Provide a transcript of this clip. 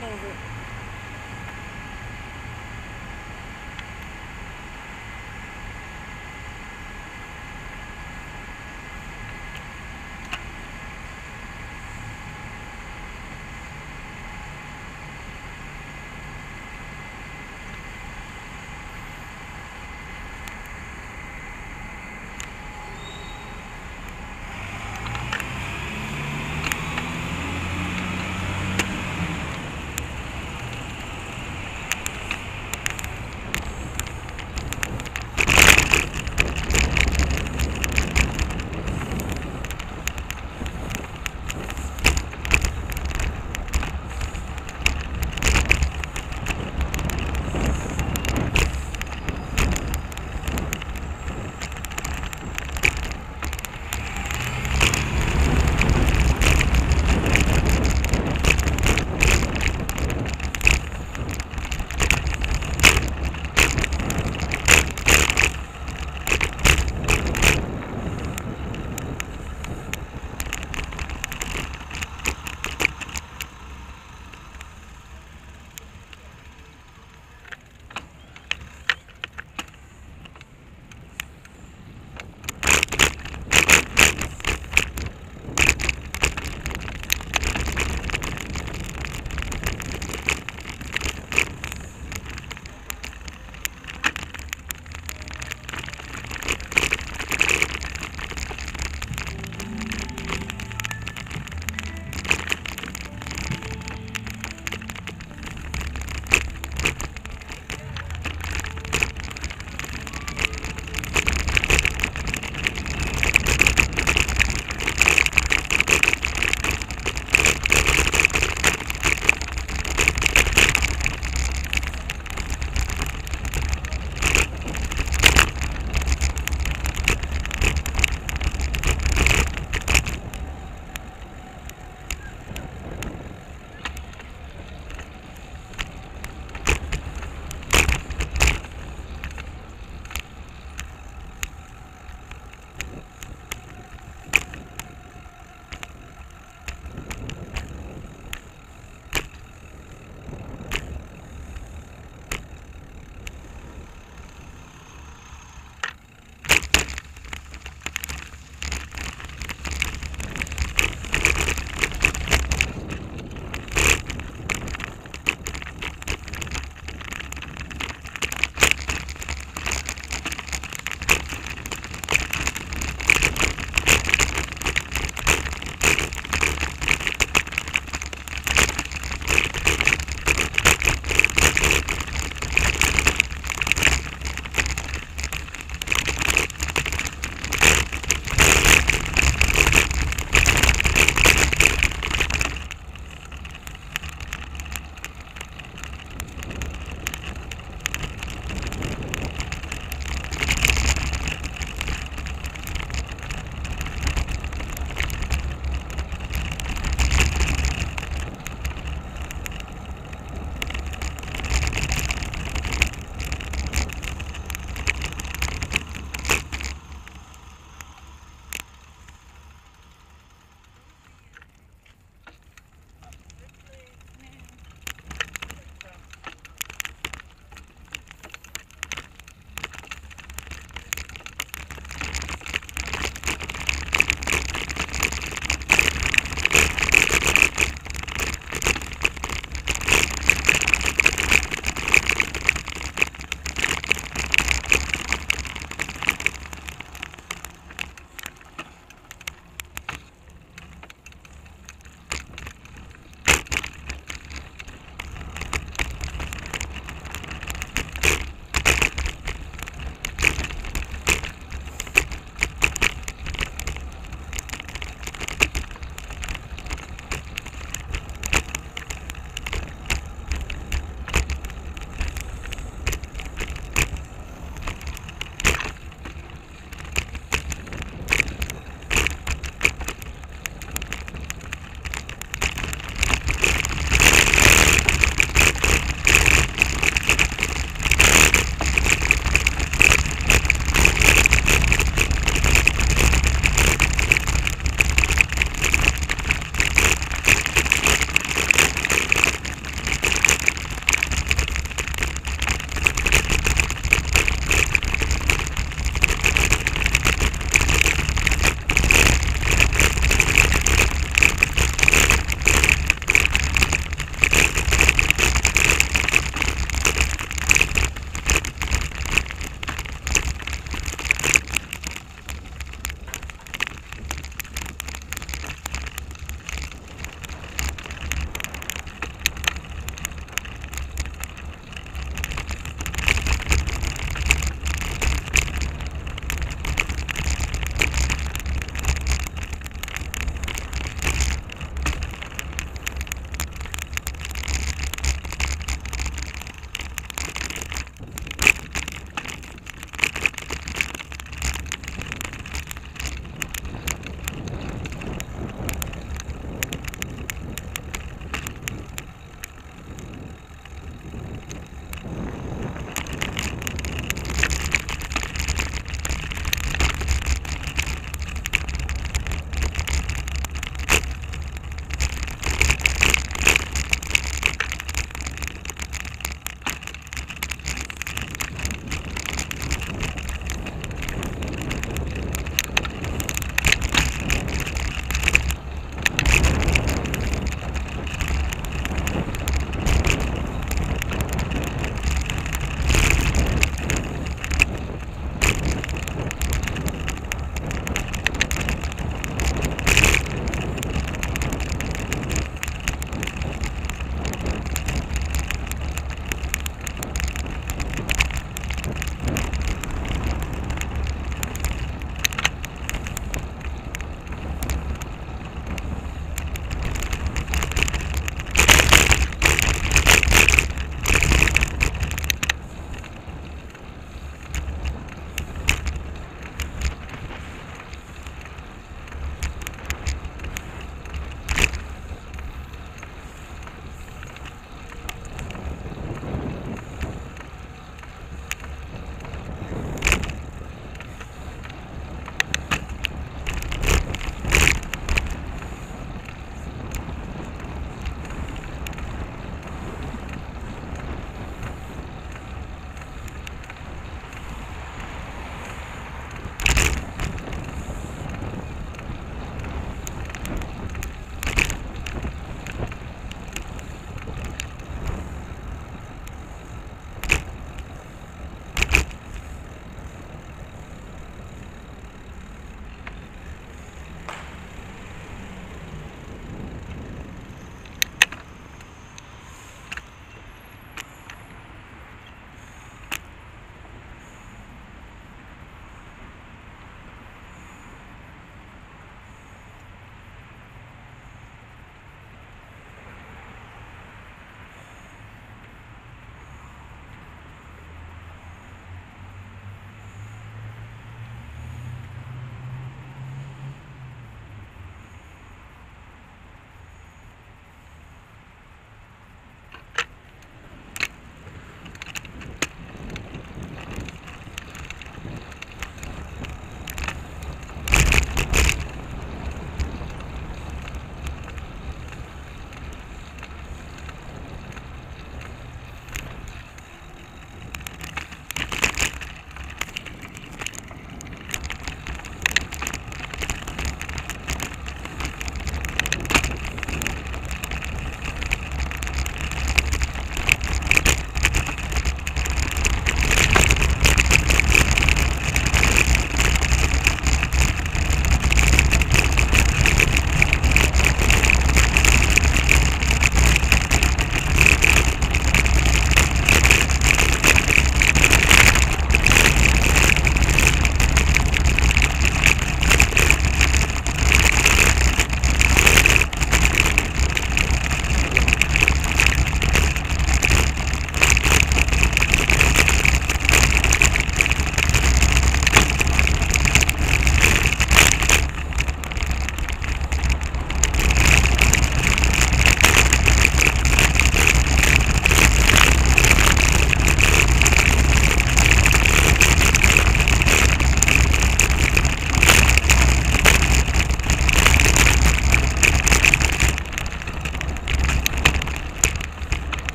come over.